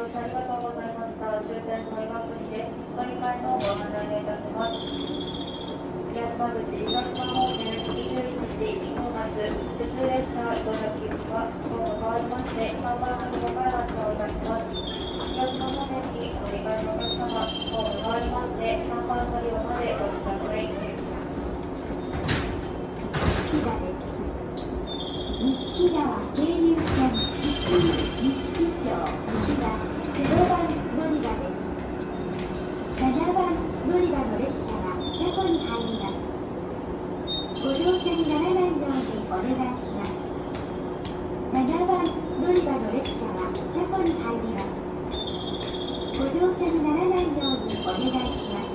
車ありがとうございました。終点の岩国で乗り換えのご案内いたします。山口広島方面21時2分発普通列車茨城行きはホーム変わりまして3番乗り場から発をいたします。広島方面にお乗り換えのお客様、ホーム変わりまして3番乗り場までご自宅へ行き錦田です。錦川清流線一部錦町西田0番乗り場です。7番乗り場の列車が車庫に入ります。ご乗車にならないようにお願いします。7番乗り場の列車が車庫に入ります。ご乗車にならないようにお願いします。